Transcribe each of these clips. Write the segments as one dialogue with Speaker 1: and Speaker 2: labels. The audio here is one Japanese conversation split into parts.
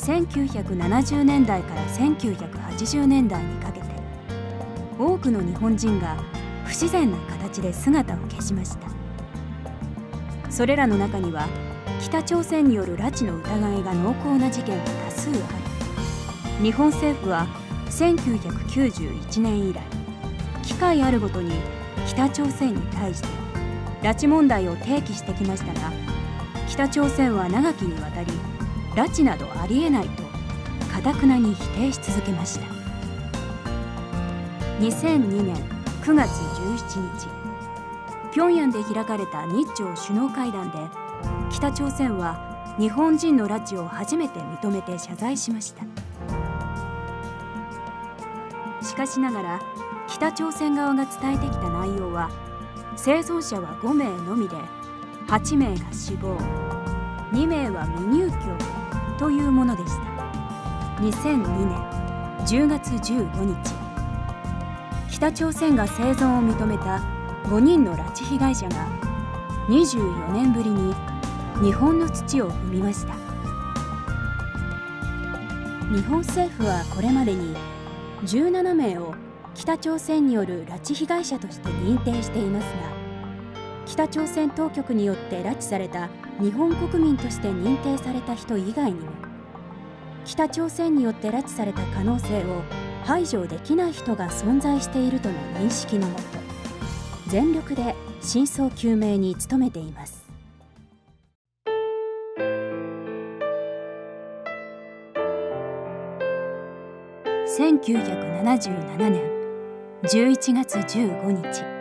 Speaker 1: 1970年代から1980年代にかけて多くの日本人が不自然な形で姿を消しました。それらの中には北朝鮮による拉致の疑いが濃厚な事件が多数あり日本政府は1991年以来機会あるごとに北朝鮮に対して拉致問題を提起してきましたが北朝鮮は長きにわたり拉致などありえないとかくなに否定し続けました。2002年9月17日平壌で開かれた日朝首脳会談で北朝鮮は日本人の拉致を初めて認めて謝罪しました。しかしながら北朝鮮側が伝えてきた内容は生存者は5名のみで8名が死亡2名は未入居。というものでした。2002年10月15日北朝鮮が生存を認めた5人の拉致被害者が24年ぶりに日本の土を踏みました。日本政府はこれまでに17名を北朝鮮による拉致被害者として認定していますが北朝鮮当局によって拉致された日本国民として認定された人以外にも北朝鮮によって拉致された可能性を排除できない人が存在しているとの認識のもと全力で真相究明に努めています。1977年11月15日。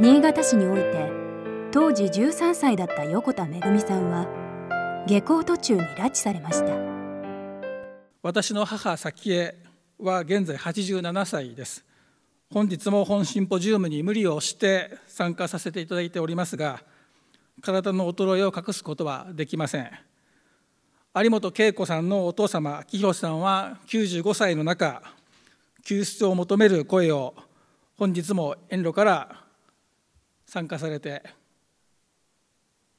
Speaker 1: 新潟市において当時13歳だった横田めぐみさんは下校途中に拉致されました。
Speaker 2: 私の母早紀江は現在87歳です。本日も本シンポジウムに無理をして参加させていただいておりますが体の衰えを隠すことはできません。有本恵子さんのお父様紀弘さんは95歳の中救出を求める声を本日も遠路から参加されて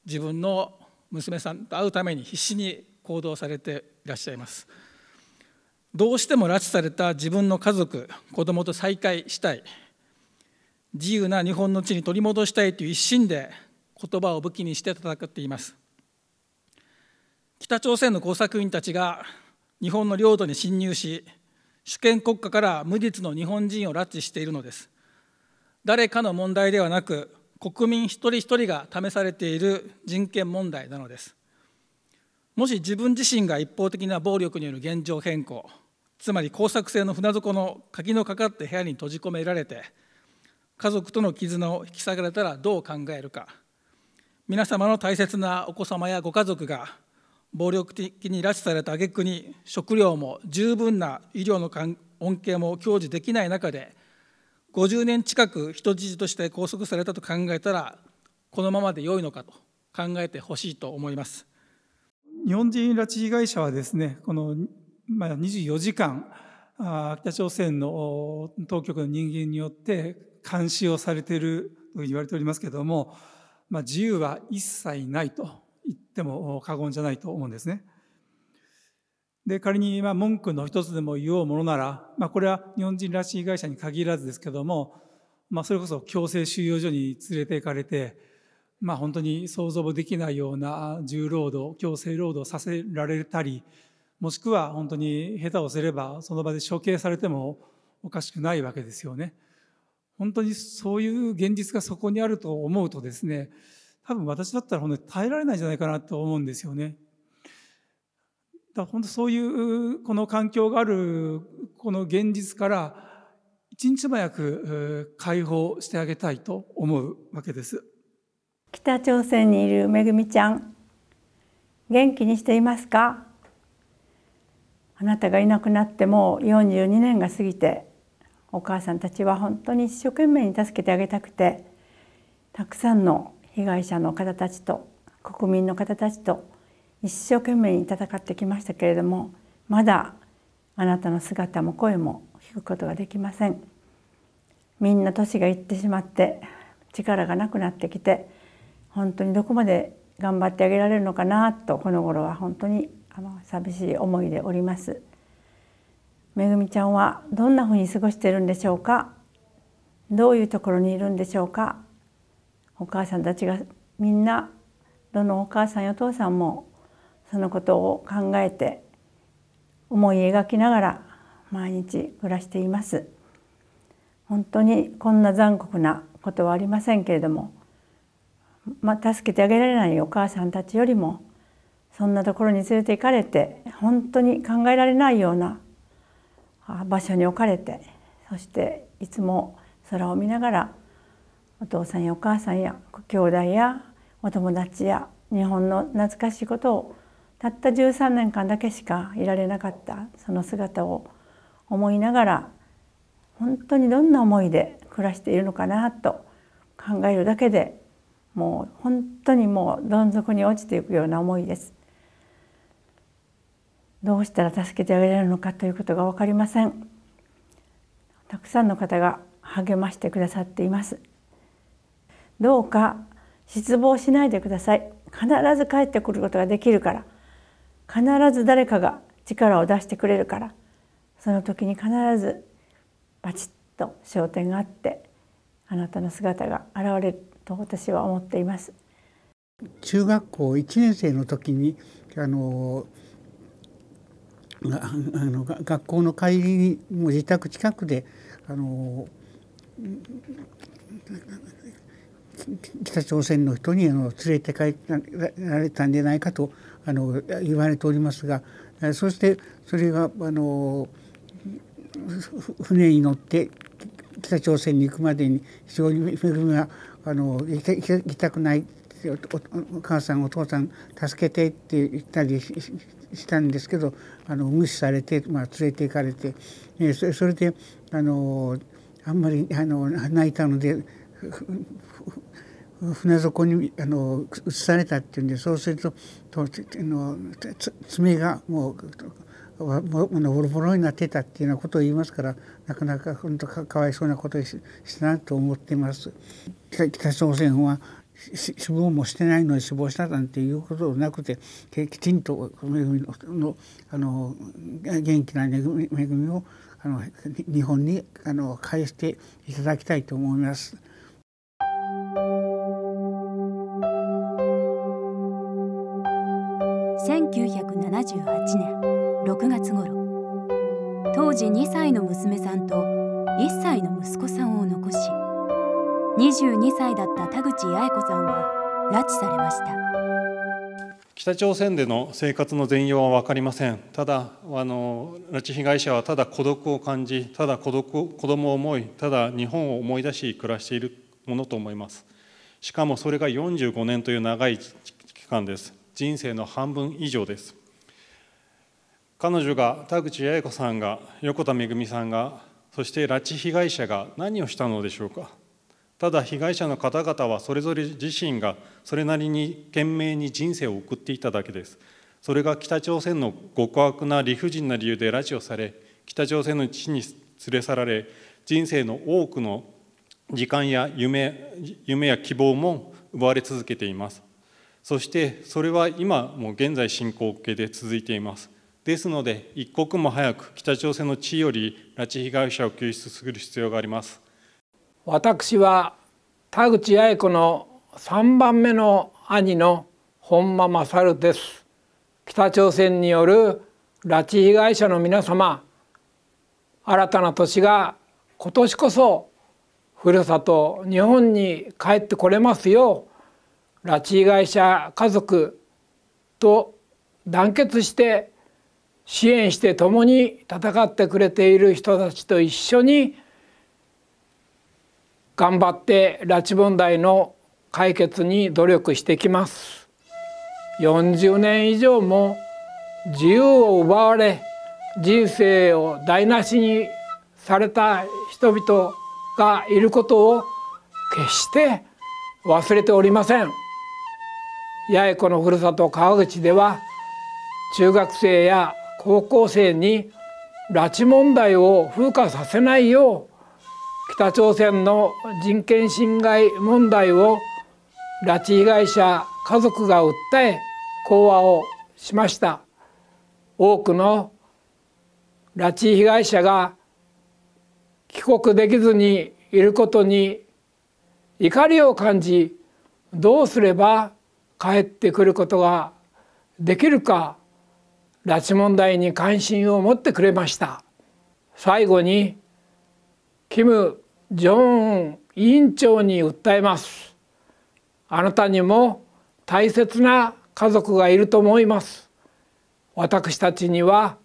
Speaker 2: 自分の娘さんと会うために必死に行動されていらっしゃいます。どうしても拉致された自分の家族子供と再会したい自由な日本の地に取り戻したいという一心で言葉を武器にして戦っています。北朝鮮の工作員たちが日本の領土に侵入し主権国家から無実の日本人を拉致しているのです。誰かの問題ではなく国民一人一人が試されている人権問題なのです。もし自分自身が一方的な暴力による現状変更つまり工作性の船底の鍵のかかって部屋に閉じ込められて家族との絆を引き下げれたらどう考えるか。皆様の大切なお子様やご家族が暴力的に拉致された挙句に食料も十分な医療の恩恵も享受できない中で50年近く人質として拘束されたと考えたらこのままで良いのかと考えてほしいと思います
Speaker 3: 日本人拉致被害者はですねこの24時間北朝鮮の当局の人間によって監視をされていると言われておりますけれども、まあ、自由は一切ないと言っても過言じゃないと思うんですね。で、仮にまあ文句の一つでも言おうものなら、まあこれは日本人拉致被害者に限らずですけども、まあそれこそ強制収容所に連れて行かれて、まあ本当に想像もできないような重労働、強制労働させられたり、もしくは本当に下手をすればその場で処刑されてもおかしくないわけですよね。本当にそういう現実がそこにあると思うとですね、多分私だったら本当に耐えられないんじゃないかなと思うんですよね。だ本当そういうこの環境があるこの現実から一日も早く解放してあげたいと思うわけです。
Speaker 4: 北朝鮮にいるめぐみちゃん元気にしていますか？あなたがいなくなっても42年が過ぎてお母さんたちは本当に一生懸命に助けてあげたくてたくさんの被害者の方たちと国民の方たちと一生懸命に戦ってきましたけれどもまだあなたの姿も声も聞くことができません。みんな年がいってしまって力がなくなってきて本当にどこまで頑張ってあげられるのかなとこの頃は本当に寂しい思いでおります。めぐみちゃんはどんなふうに過ごしているんでしょうか？どういうところにいるんでしょうか？お母さんたちがみんなどのお母さんやお父さんもそのことを考えて思い描きながら毎日暮らしています。本当にこんな残酷なことはありませんけれども、まあ、助けてあげられないお母さんたちよりもそんなところに連れて行かれて本当に考えられないような場所に置かれてそしていつも空を見ながらお父さんやお母さんや兄弟やお友達や日本の懐かしいことをたった13年間だけしかいられなかったその姿を思いながら本当にどんな思いで暮らしているのかなと考えるだけでもう本当にもうどん底に落ちていくような思いです。どうしたら助けてあげられるのかということが分かりません。たくさんの方が励ましてくださっています。どうか失望しないでください。必ず帰ってくることができるから。必ず誰かが力を出してくれるから。その時に必ずバチッと焦点があってあなたの姿が現れると私は思っています。
Speaker 5: 中学校1年生の時にあのあの学校の帰りにもう自宅近くであの北朝鮮の人にあの連れて帰られたんじゃないかとあの言われておりますがそしてそれがあの船に乗って北朝鮮に行くまでに非常に恵みがあの行きたくないお母さんお父さん助けてって言ったりしたんですけどあの無視されて、まあ、連れて行かれて、えー、それであのあんまりあの泣いたので船底にあの移されたっていうんでそうするととの爪がもうボロボロになってたっていうようなことを言いますからなかなか本当かかわいそうなことをしたなと思っています。北朝鮮は死亡もしてないのに死亡したなんていうことなくてきちんと恵みのあの元気な恵み恵みをあの日本にあの返していただきたいと思います。
Speaker 1: 1978年6月頃。当時2歳の娘さんと1歳の息子さんを残し22歳だった田口八重子さんは拉致されました。
Speaker 6: 北朝鮮での生活の全容は分かりません。ただあの拉致被害者はただ孤独を感じただ孤独子供を思いただ日本を思い出し暮らしているものと思います。しかもそれが45年という長い期間です。人生の半分以上です。彼女が田口八重子さんが横田めぐみさんがそして拉致被害者が何をしたのでしょうか。ただ被害者の方々はそれぞれ自身がそれなりに懸命に人生を送っていただけです。それが北朝鮮の極悪な理不尽な理由で拉致をされ北朝鮮の地に連れ去られ人生の多くの時間や夢夢や希望も奪われ続けています。そしてそれは今も現在進行形で続いています。ですので一刻も早く北朝鮮の地位より拉致被害者を救出する必要があります。
Speaker 7: 私は田口八重子の3番目の兄の本間勝です。北朝鮮による拉致被害者の皆様新たな年が今年こそふるさと日本に帰ってこれますよう拉致被害者家族と団結して支援して共に戦ってくれている人たちと一緒に頑張って拉致問題の解決に努力してきます。40年以上も自由を奪われ人生を台無しにされた人々がいることを決して忘れておりません。八重子のふるさと川口では中学生や高校生に拉致問題を風化させないよう北朝鮮の人権侵害問題を拉致被害者家族が訴え講話をしました。多くの拉致被害者が帰国できずにいることに怒りを感じどうすれば帰ってくることができるか。拉致問題に関心を持ってくれました。最後にキム・ジョンウン委員長に訴えます。あなたにも大切な家族がいると思います。私たちには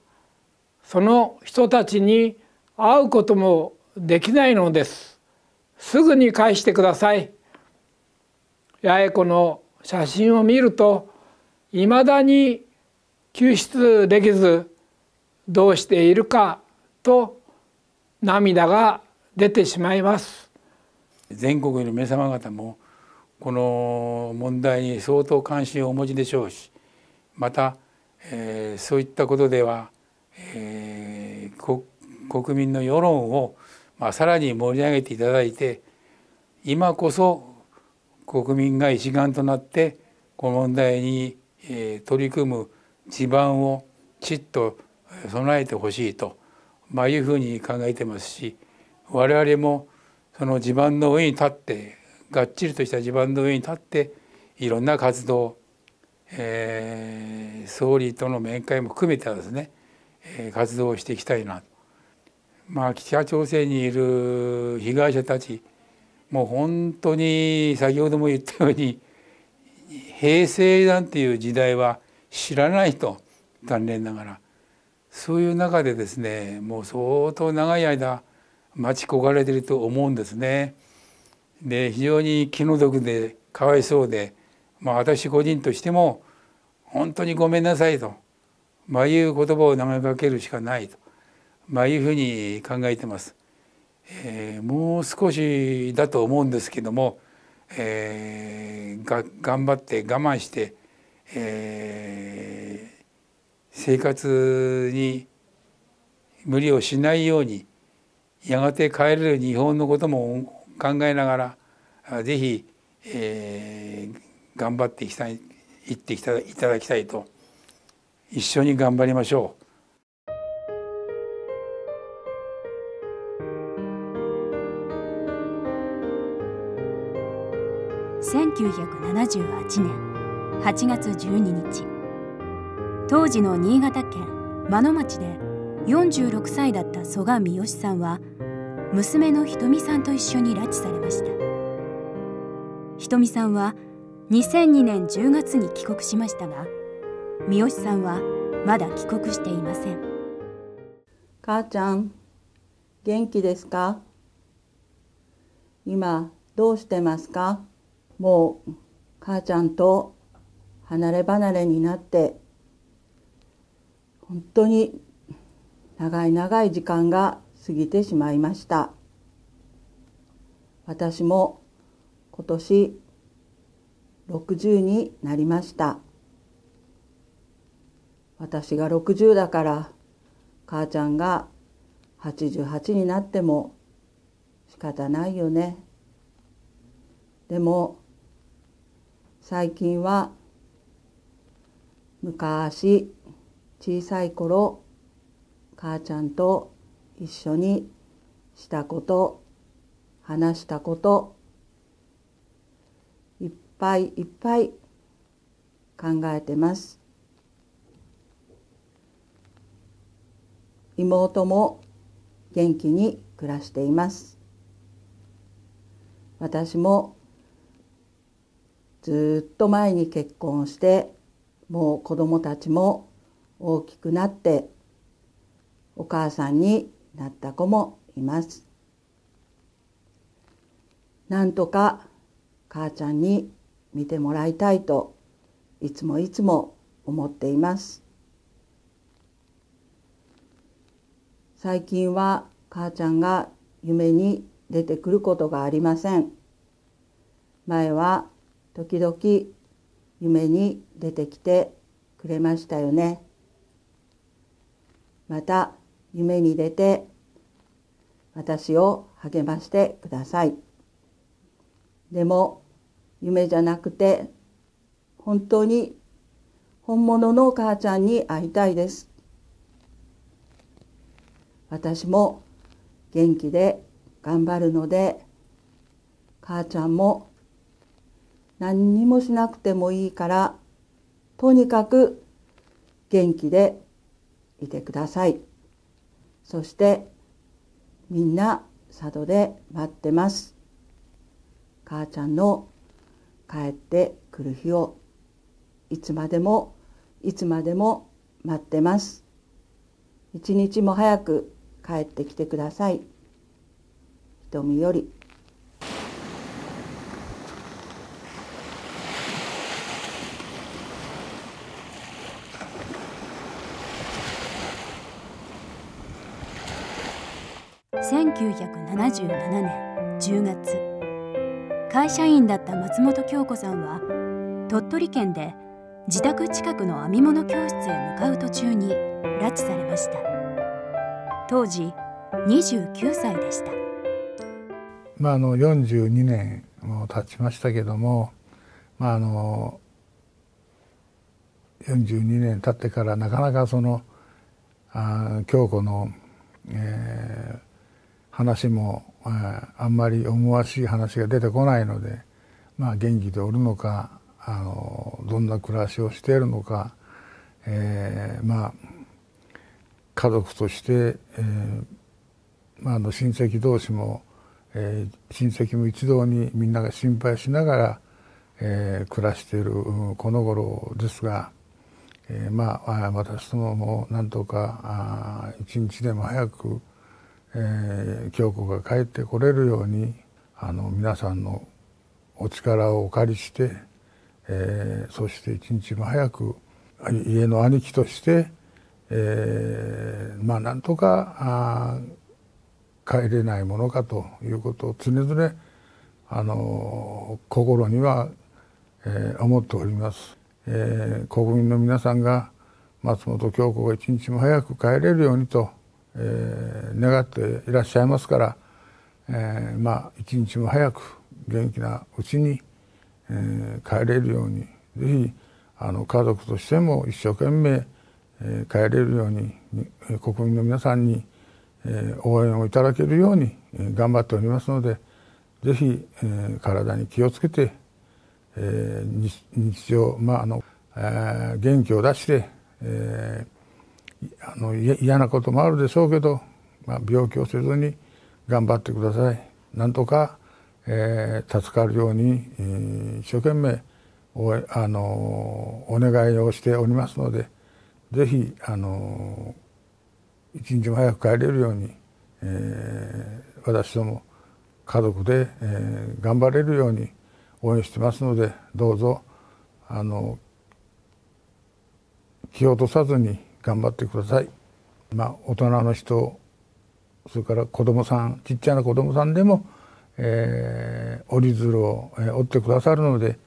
Speaker 7: その人たちに会うこともできないのです。すぐに返してください。八重子の写真を見るといまだに救出できずどうしているかと涙が出てしまいます。
Speaker 8: 全国の皆様方もこの問題に相当関心をお持ちでしょうしまた、えー、そういったことでは、えー、国民の世論を、まあ、さらに盛り上げていただいて今こそ国民が一丸となってこの問題に、えー、取り組む地盤をきちっと備えてほしいと、まあ、いうふうに考えてますし我々もその地盤の上に立ってがっちりとした地盤の上に立っていろんな活動、えー、総理との面会も含めてですね、えー、活動をしていきたいなまあ北朝鮮にいる被害者たちもう本当に先ほども言ったように平成なんていう時代は知らないと残念ながらそういう中でですねもう相当長い間待ち焦がれてると思うんですね。で非常に気の毒でかわいそうで、まあ、私個人としても本当にごめんなさいと、まあ、いう言葉を投げかけるしかないと、まあ、いうふうに考えてます。えー、もう少しだと思うんですけども、えー、が頑張って我慢して、えー、生活に無理をしないようにやがて帰れる日本のことも考えながら是非、えー、頑張っていきたいいっていただきたいと一緒に頑張りましょう。
Speaker 1: 1978年8月12日。当時の新潟県真野町で46歳だった曽我三好さんは娘のひとみさんと一緒に拉致されました。ひとみさんは2002年10月に帰国しましたが三好さんはまだ帰国していません。
Speaker 9: 母ちゃん元気ですか？今どうしてますか？もう母ちゃんと離れ離れになって本当に長い長い時間が過ぎてしまいました。私も今年60になりました。私が60だから母ちゃんが88になっても仕方ないよね。でも最近は昔小さい頃母ちゃんと一緒にしたこと話したこといっぱいいっぱい考えてます。妹も元気に暮らしています。私もずっと前に結婚してもう子供たちも大きくなってお母さんになった子もいます。なんとか母ちゃんに見てもらいたいといつもいつも思っています。最近は母ちゃんが夢に出てくることがありません。前は時々夢に出てきてくれましたよね。また夢に出て私を励ましてください。でも夢じゃなくて本当に本物の母ちゃんに会いたいです。私も元気で頑張るので母ちゃんも何にもしなくてもいいからとにかく元気でいてください。そしてみんな佐渡で待ってます。母ちゃんの帰ってくる日をいつまでもいつまでも待ってます。一日も早く帰ってきてください。瞳より。
Speaker 1: 1977年10月。会社員だった松本京子さんは鳥取県で自宅近くの編み物教室へ向かう途中に拉致されました。当時29歳でした。
Speaker 10: まああの42年も経ちましたけどもまああの42年経ってからなかなかそのあ京子の、えー、話も、えー、あんまり思わしい話が出てこないので、まあ、元気でおるのかあのどんな暮らしをしているのか、えー、まあ家族として、えーまあ、あの親戚同士も、えー、親戚も一堂にみんなが心配しながら、えー、暮らしているこの頃ですが、えー、まあ私どももなんとかあ一日でも早く、えー、京子が帰ってこれるようにあの皆さんのお力をお借りして、えー、そして一日も早く家の兄貴としてえー、まあなんとかあ帰れないものかということを常々あの心には、えー、思っております、えー、国民の皆さんが松本京子が一日も早く帰れるようにと、えー、願っていらっしゃいますから、えー、まあ一日も早く元気なうちに、えー、帰れるようにぜひ家族としても一生懸命え帰れるように国民の皆さんに、え応援をいただけるように頑張っておりますのでぜひ、え体に気をつけて、え日常、まああのえ元気を出して、えあの嫌なこともあるでしょうけど、まあ、病気をせずに頑張ってください。なんとか、えー、助かるように、えー、一生懸命おあのお願いをしておりますので。ぜひあの一日も早く帰れるように、えー、私ども家族で、えー、頑張れるように応援してますのでどうぞあの気を落とさずに頑張ってください。まあ、大人の人それから子供さんちっちゃな子供さんでも、えー、折り鶴を、えー、折ってくださるので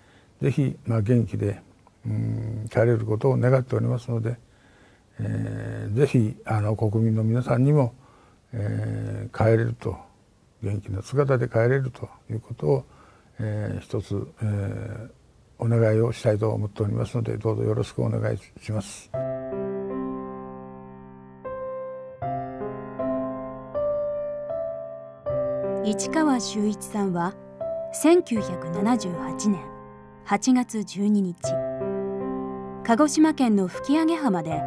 Speaker 10: ぜひ、まあ、元気でうん帰れることを願っておりますので。えー、ぜひあの国民の皆さんにも、えー、帰れると元気な姿で帰れるということを、えー、一つ、えー、お願いをしたいと思っておりますのでどうぞよろしくお願いします。
Speaker 1: 市川修一さんは1978年8月12日鹿児島県の吹上浜で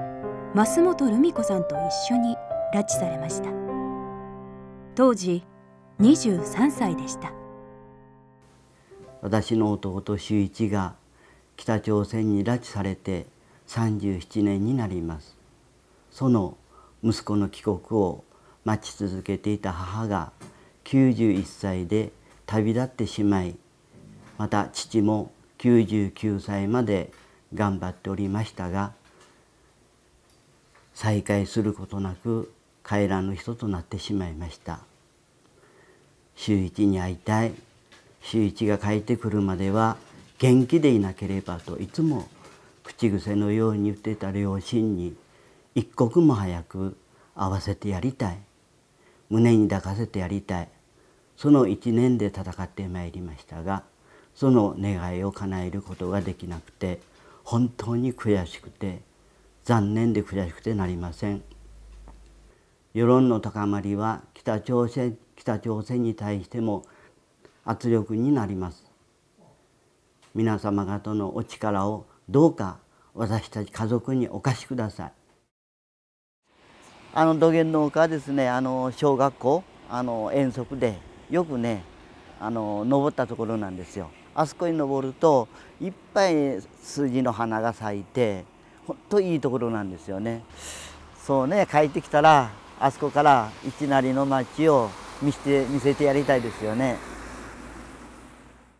Speaker 1: 増本留美子さんと一緒に拉致されました。当時23歳でした。
Speaker 11: 私の弟修一が北朝鮮に拉致されて37年になります。その息子の帰国を待ち続けていた母が91歳で旅立ってしまいまた父も99歳まで頑張っておりましたが再会することなく帰らぬ人となってしまいました。周一に会いたい周一が帰ってくるまでは元気でいなければといつも口癖のように言ってた両親に一刻も早く会わせてやりたい胸に抱かせてやりたい。その一年で戦ってまいりましたがその願いを叶えることができなくて本当に悔しくて残念で悔しくてなりません。
Speaker 12: 世論の高まりは北朝鮮北朝鮮に対しても圧力になります。皆様方のお力をどうか私たち家族にお貸しください。あの土源の丘はですねあの小学校あの遠足でよくねあの登ったところなんですよ。あそこに登るといっぱい数字の花が咲いて本当いいところなんですよね。そうね帰ってきたらあそこから一成の町を見せて見せてやりたいですよね。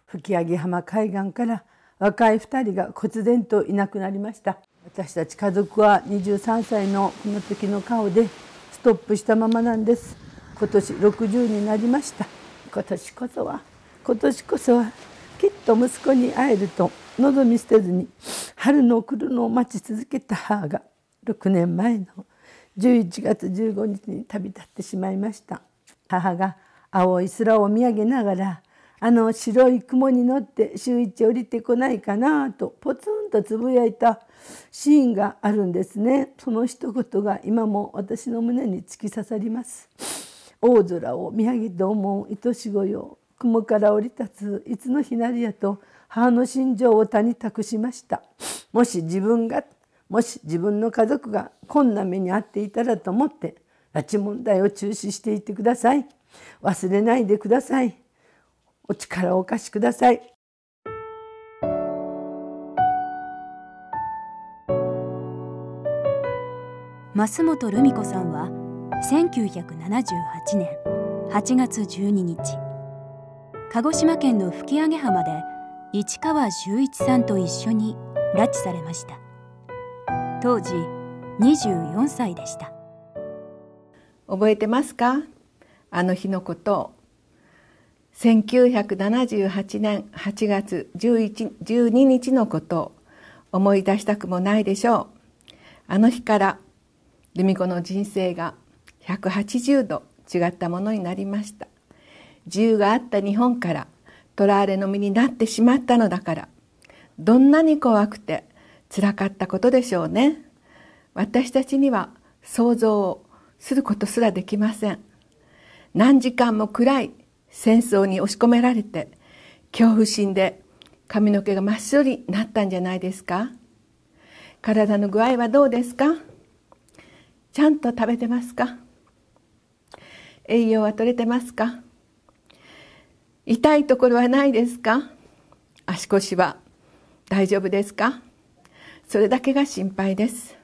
Speaker 13: 吹上浜海岸から若い2人が忽然といなくなりました。私たち家族は23歳のこの時の顔でストップしたままなんです。今年60になりました。今年こそは今年こそはきっと息子に会えると望み捨てずに春の来るのを待ち続けた母が6年前の11月15日に旅立ってしまいました。母が青い空を見上げながらあの白い雲に乗って周一降りてこないかなとポツンとつぶやいたシーンがあるんですね。その一言が今も私の胸に突き刺さります。大空を見上げて思う愛し子よ雲から降り立ついつの日なりやと母の心情を他に託しました。もし自分がもし自分の家族がこんな目に遭っていたらと思って拉致問題を中止していてください。忘れないでください。お力をお貸しください。
Speaker 1: 増本留美子さんは1978年8月12日。鹿児島県の吹上浜で市川修一さんと一緒に拉致されました。当時24歳でした。
Speaker 14: 覚えてますか？あの日のこと。1978年8月12日のこと。思い出したくもないでしょう。あの日からルミ子の人生が180度違ったものになりました。自由があった日本から囚われの身になってしまったのだから。どんなに怖くて辛かったことでしょうね。私たちには想像をすることすらできません。何時間も暗い戦争に押し込められて恐怖心で髪の毛が真っ白になったんじゃないですか。体の具合はどうですか？ちゃんと食べてますか？栄養は取れてますか？痛いところはないですか？足腰は大丈夫ですか？それだけが心配です。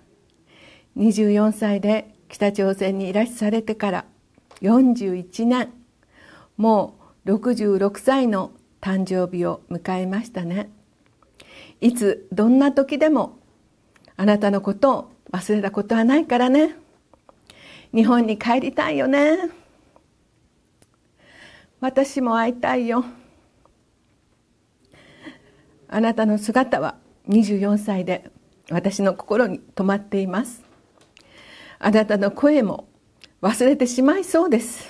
Speaker 14: 24歳で北朝鮮にい拉致されてから41年。もう66歳の誕生日を迎えましたね。いつどんな時でもあなたのことを忘れたことはないからね。日本に帰りたいよね。私も会いたいよ。あなたの姿は24歳で私の心に留まっています。あなたの声も忘れてしまいそうです。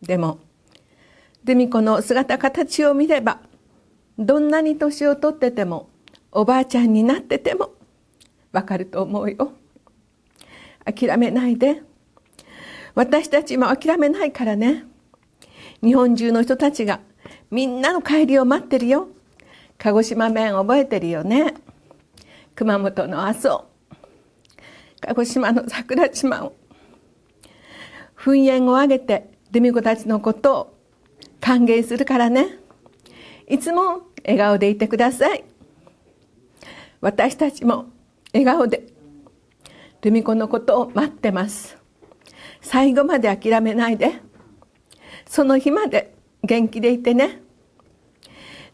Speaker 14: でもデミ子の姿形を見ればどんなに年を取っててもおばあちゃんになっててもわかると思うよ。諦めないで。私たちも諦めないからね。日本中の人たちがみんなの帰りを待ってるよ。鹿児島弁覚えてるよね。熊本の阿蘇。鹿児島の桜島を。噴煙を上げてデミ子たちのことを歓迎するからね。いつも笑顔でいてください。私たちも笑顔でルミ子のことを待ってます。最後まで諦めないで。その日まで元気でいてね。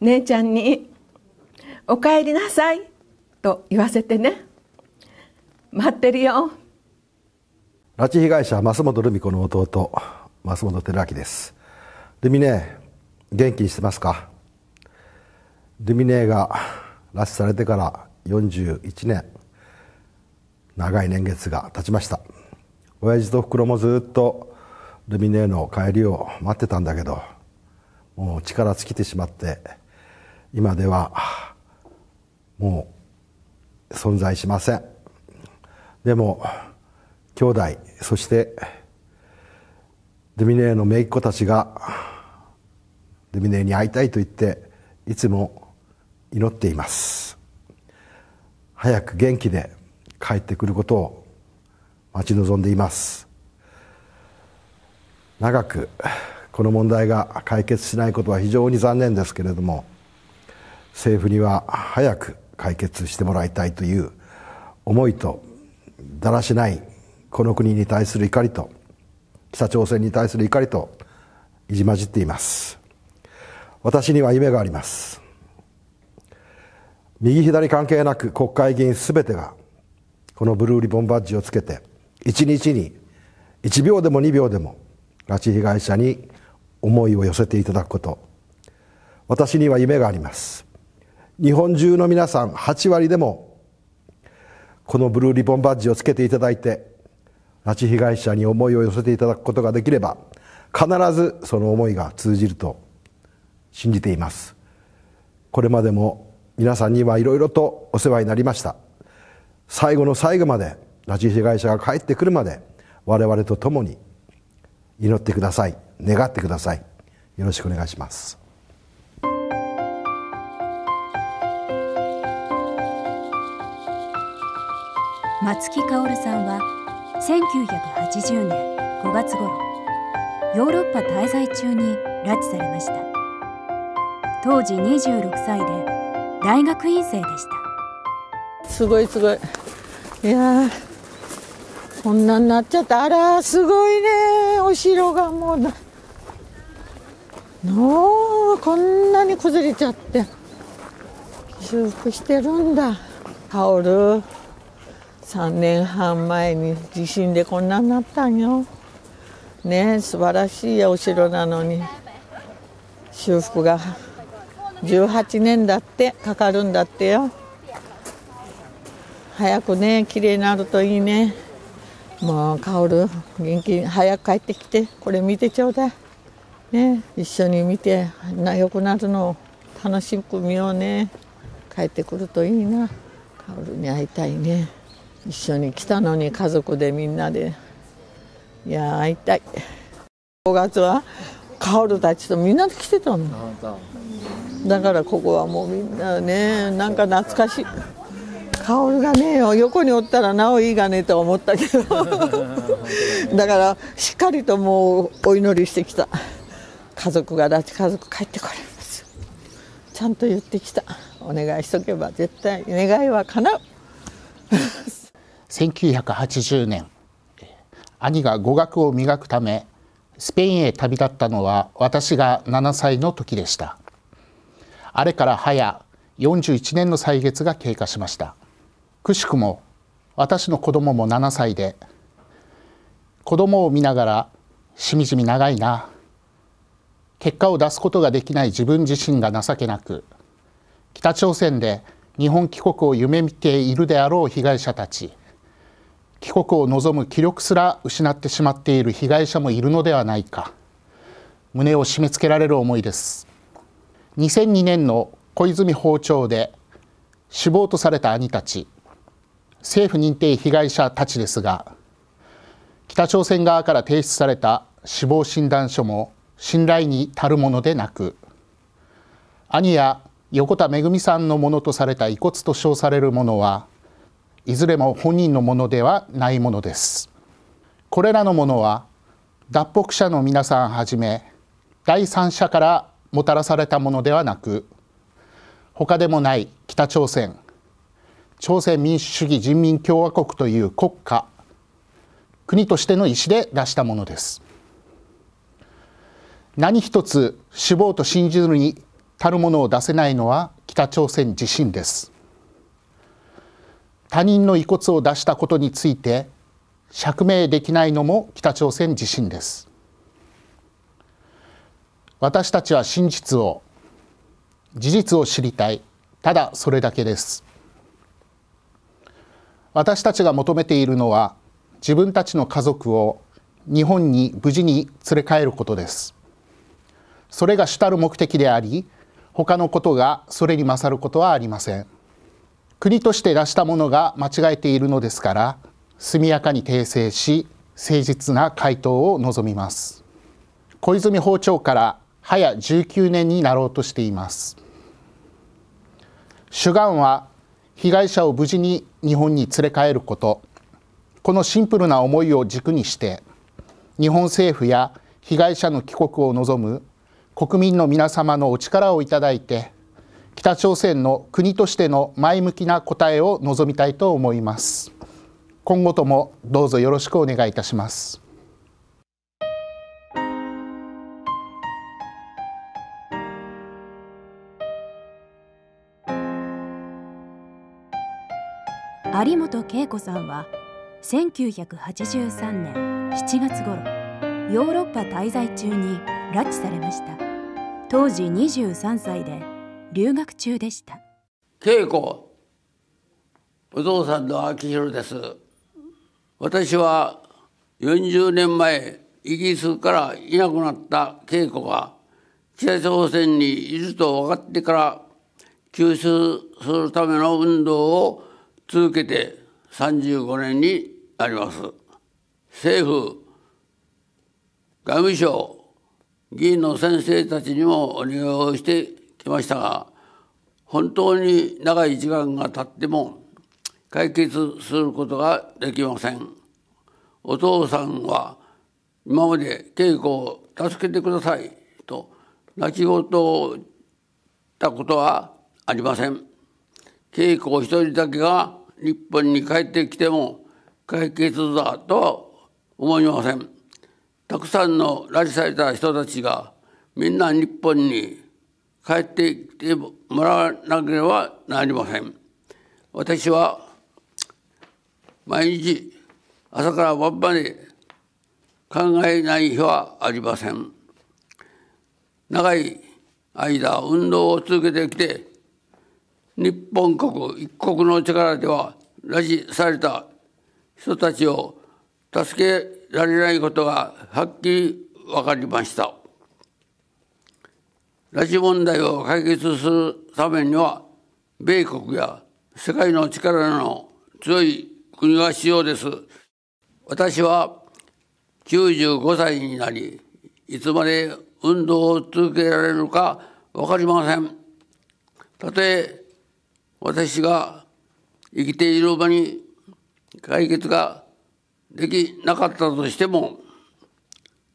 Speaker 14: 姉ちゃんに「おかえりなさい」と言わせてね待ってるよ。
Speaker 15: 拉致被害者増本留美子の弟増本照明です。ルミネ元気にしてますか？ルミネが拉致されてから41年。長い年月が経ちました。親父と袋もずっとルミネの帰りを待ってたんだけどもう力尽きてしまって今ではもう存在しません。でも兄弟そしてルミネの姪っ子たちがルミネに会いたいと言っていつも祈っています。早く元気で帰ってくることを待ち望んでいます。長くこの問題が解決しないことは非常に残念ですけれども政府には早く解決してもらいたいという思いとだらしないこの国に対する怒りと北朝鮮に対する怒りといじまじっています。私には夢があります。右左関係なく国会議員すべてがこのブルーリボンバッジをつけて一日に1秒でも2秒でも拉致被害者に思いを寄せていただくこと。私には夢があります。日本中の皆さん8割でもこのブルーリボンバッジをつけていただいて拉致被害者に思いを寄せていただくことができれば必ずその思いが通じると信じています。これまでも皆さんにはいろいろとお世話になりました。最後の最後まで拉致被害者が帰ってくるまで我々と共に祈ってください。願ってください。よろしくお願いします。
Speaker 1: 松木薫さんは1980年5月頃ヨーロッパ滞在中に拉致されました。当時26歳で大学院生でした。
Speaker 16: すごいすごい。いやこんなになっちゃった。あらすごいね。お城がもうな。のこんなに崩れちゃって。修復してるんだ。タオル3年半前に地震でこんなになったんよ。ね素晴らしいお城なのに。修復が18年だってかかるんだってよ。早くね綺麗になるといいね。もう薫元気に早く帰ってきてこれ見てちょうだい。ね一緒に見てな良くなるのを楽しく見ようね。帰ってくるといいな。薫に会いたいね。一緒に来たのに家族でみんなで。いや会いたい。5月は薫たちとみんなで来てたのだからここはもうみんなねなんか懐かしい薫がね横におったらなおいいがねと思ったけど。だからしっかりともうお祈りしてきた。家族が拉致家族帰ってこれます。ちゃんと言ってきた。お願いしとけば絶対願いは叶う。
Speaker 17: 1980年兄が語学を磨くためスペインへ旅立ったのは私が7歳の時でした。あれから早41年の歳月が経過しましたくしくも私の子供も7歳で子供を見ながらしみじみ長いな。結果を出すことができない自分自身が情けなく北朝鮮で日本帰国を夢見ているであろう被害者たち。帰国を望む気力すら失ってしまっている被害者もいるのではないか。胸を締め付けられる思いです。2002年の小泉訪朝で死亡とされた兄たち。政府認定被害者たちですが北朝鮮側から提出された死亡診断書も信頼に足るものでなく兄や横田めぐみさんのものとされた遺骨と称されるものはいずれも本人のものではないものです。これらのものは脱北者の皆さんはじめ第三者からもたらされたものではなく他でもない北朝鮮朝鮮民主主義人民共和国という国家国としての意思で出したものです。何一つ死亡と信じるに足るものを出せないのは北朝鮮自身です。他人の遺骨を出したことについて釈明できないのも北朝鮮自身です。私たちは真実を事実を知りたい。ただそれだけです。私たちが求めているのは自分たちの家族を日本に無事に連れ帰ることです。それが主たる目的であり他のことがそれに勝ることはありません。国として出したものが間違えているのですから速やかに訂正し誠実な回答を望みます。小泉訪朝から早19年になろうとしています。主眼は被害者を無事に日本に連れ帰ること。このシンプルな思いを軸にして日本政府や被害者の帰国を望む国民の皆様のお力をいただいて北朝鮮の国としての前向きな答えを望みたいと思います。今後ともどうぞよろしくお願いいたします。
Speaker 1: 有本恵子さんは1983年7月頃ヨーロッパ滞在中に拉致されました。当時23歳で留学中でした。
Speaker 18: 恵子お父さんの明弘です。私は40年前イギリスからいなくなった恵子が北朝鮮にいると分かってから救出するための運動を続けて35年になります。政府外務省議員の先生たちにもお願いをしてきましたが本当に長い時間が経っても解決することができません。お父さんは今まで稽古を助けてくださいと泣き言を言ったことはありません。稽古一人だけが日本に帰ってきても解決だとは思いません。たくさんの拉致された人たちがみんな日本に帰ってきてもらわなければなりません。私は毎日朝から晩まで考えない日はありません。長い間運動を続けてきて日本国一国の力では拉致された人たちを助けられないことがはっきり分かりました。拉致問題を解決するためには米国や世界の力の強い国が必要です。私は95歳になりいつまで運動を続けられるか分かりません。たとえ私が生きている間に解決ができなかったとしても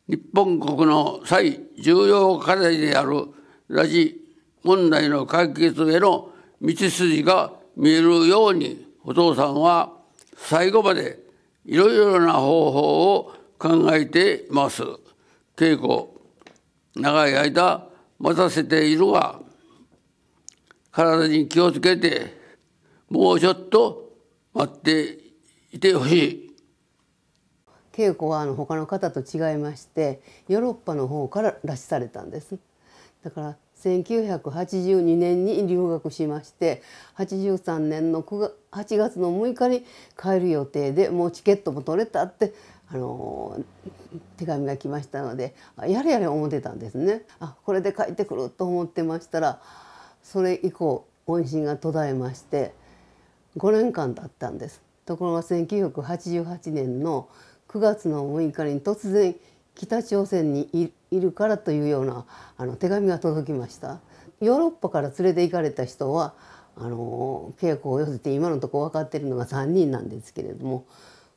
Speaker 18: 日本国の最重要課題である拉致問題の解決への道筋が見えるようにお父さんは最後までいろいろな方法を考えています。稽古長い間待たせているが体に気をつけてもうちょっと待っていてほしい。
Speaker 19: 稽古はあの他の方と違いましてヨーロッパの方から拉致されたんですだから1982年に留学しまして83年の9月8月の6日に帰る予定でもうチケットも取れたってあの手紙が来ましたのでやれやれ思ってたんですねあこれで帰ってくると思ってましたらそれ以降音信が途絶えまして5年間だったんです。ところが1988年の9月の6日に突然北朝鮮にいるからというようなあの手紙が届きました。ヨーロッパから連れて行かれた人はあの稽古を寄せて今のところ分かっているのが3人なんですけれども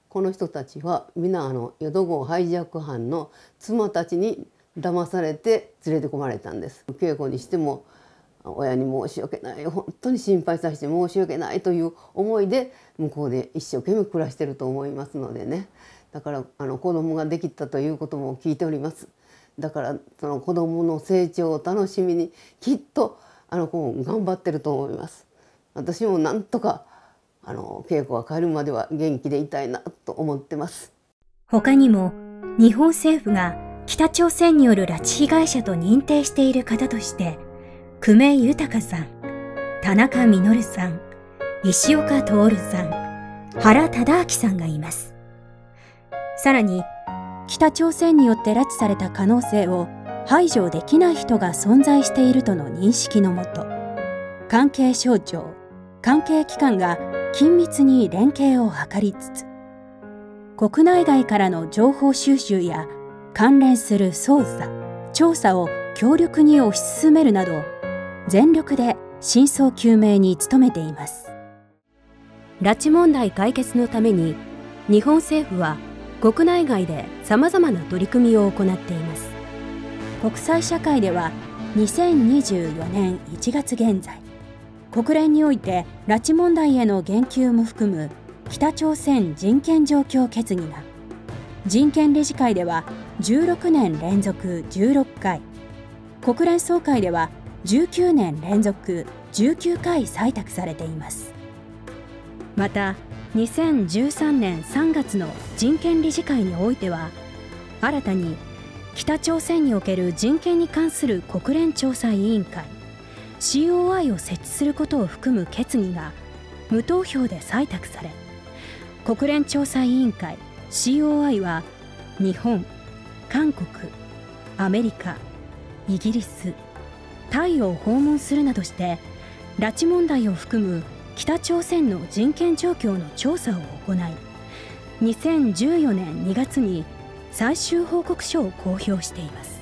Speaker 19: この人たちは皆あの淀号ハイジャック犯の妻たちに騙されて連れてこまれたんです。稽古にしても親に申し訳ない本当に心配させて申し訳ないという思いで向こうで一生懸命暮らしてると思いますのでね。だからあの子供ができたということも聞いております。だからその子供の成長を楽しみにきっとあの子も頑張ってると思います。私もなんとかあの稽古が帰るまでは元気でいたいなと思ってます。
Speaker 20: 他にも日本政府が北朝鮮による拉致被害者と認定している方として久米豊さん田中稔さん石岡徹さん原忠明さんがいます。さらに北朝鮮によって拉致された可能性を排除できない人が存在しているとの認識のもと関係省庁関係機関が緊密に連携を図りつつ国内外からの情報収集や関連する捜査
Speaker 1: 調査を強力に推し進めるなど全力で真相究明に努めています。拉致問題解決のために日本政府は国内外でさまざまな取り組みを行っています。国際社会では2024年1月現在国連において拉致問題への言及も含む北朝鮮人権状況決議が人権理事会では16年連続16回国連総会では19年連続19回採択されています。また2013年3月の人権理事会においては新たに北朝鮮における人権に関する国連調査委員会 COI を設置することを含む決議が無投票で採択され国連調査委員会 COI は日本韓国アメリカイギリスタイを訪問するなどして拉致問題を含む北朝鮮の人権状況の調査を行い2014年2月に最終報告書を公表しています。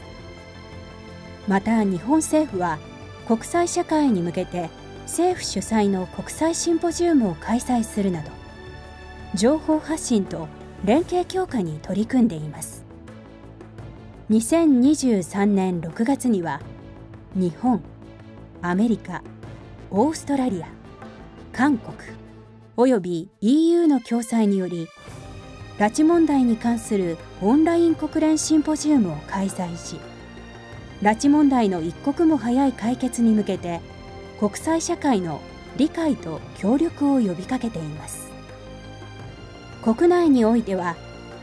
Speaker 1: また日本政府は国際社会に向けて政府主催の国際シンポジウムを開催するなど情報発信と連携強化に取り組んでいます。2023年6月には日本アメリカオーストラリア韓国および EU の共催により拉致問題に関するオンライン国連シンポジウムを開催し拉致問題の一刻も早い解決に向けて国際社会の理解と協力を呼びかけています。国内においては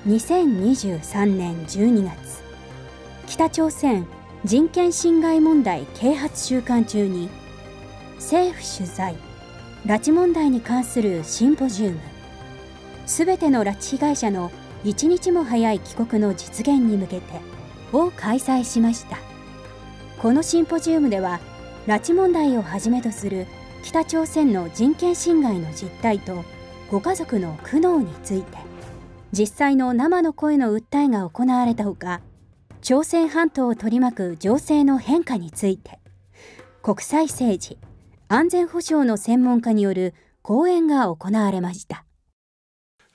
Speaker 1: 2023年12月北朝鮮人権侵害問題啓発週間中に政府主催拉致問題に関するシンポジウムすべての拉致被害者の一日も早い帰国の実現に向けてを開催しました。このシンポジウムでは拉致問題をはじめとする北朝鮮の人権侵害の実態とご家族の苦悩について実際の生の声の訴えが行われたほか朝鮮半島を取り巻く情勢の変化について国際政治安全保障の専門家による講演が行われました。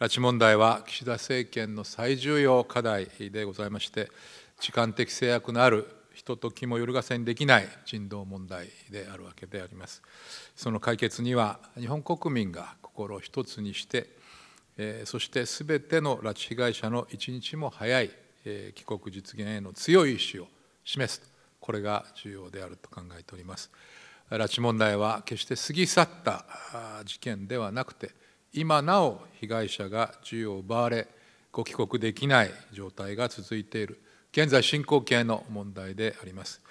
Speaker 21: 拉致問題は岸田政権の最重要課題でございまして時間的制約のあるひとときも夜がせにできない人道問題であるわけであります。その解決には日本国民が心を一つにしてそしてすべての拉致被害者の一日も早い帰国実現への強い意志を示す。これが重要であると考えております。拉致問題は決して過ぎ去った事件ではなくて今なお被害者が自由を奪われご帰国できない状態が続いている。現在進行形の問題であります。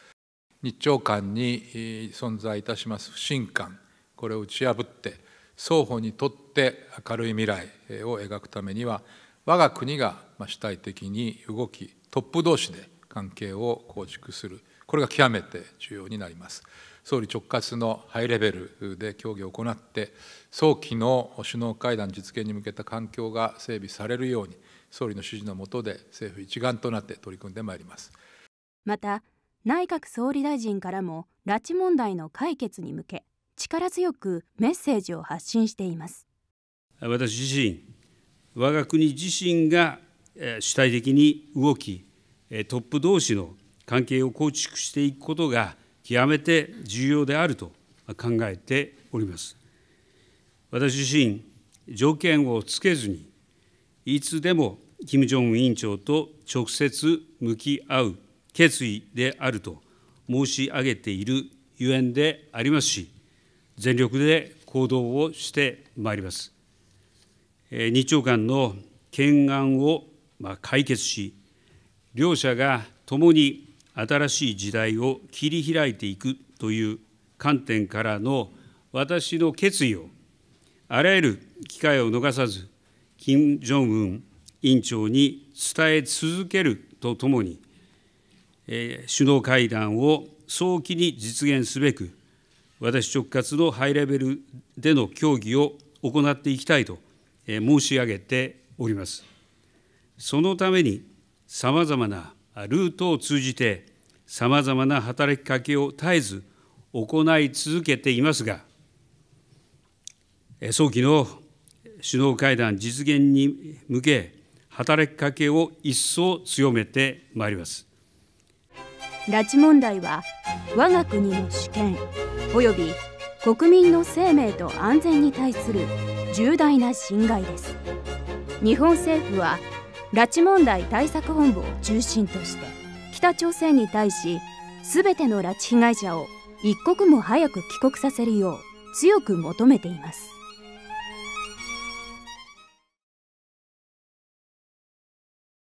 Speaker 21: 日朝間に存在いたします不信感。これを打ち破って双方にとって明るい未来を描くためには我が国が主体的に動きトップ同士で関係を構築する。これが極めて重要になります。総理直轄のハイレベルで協議を行って早期の首脳会談実現に向けた環境が整備されるように総理の指示の下で政府一丸となって取り組んでまいります。
Speaker 1: また内閣総理大臣からも拉致問題の解決に向け力強くメッセージを発信しています。
Speaker 22: 私自身我が国自身が主体的に動き、トップ同士の関係を構築していくことが極めて重要であると考えております。私自身、条件をつけずに、いつでも金正恩委員長と直接向き合う決意であると申し上げているゆえんでありますし、全力で行動をしてまいります。日朝間の懸案を解決し、両者が共に新しい時代を切り開いていくという観点からの私の決意を、あらゆる機会を逃さず、金正恩委員長に伝え続けるとともに、首脳会談を早期に実現すべく、私直轄のハイレベルでの協議を行っていきたいと申し上げております。そのために、さまざまなルートを通じて、さまざまな働きかけを絶えず行い続けていますが、早期の首脳会談実現に向け、働きかけを一層強めてまいります。
Speaker 1: 拉致問題は我が国の主権及び国民の生命と安全に対する重大な侵害です日本政府は拉致問題対策本部を中心として北朝鮮に対し全ての拉致被害者を一刻も早く帰国させるよう強く求めています。